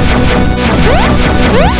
Oh!